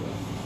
Yeah.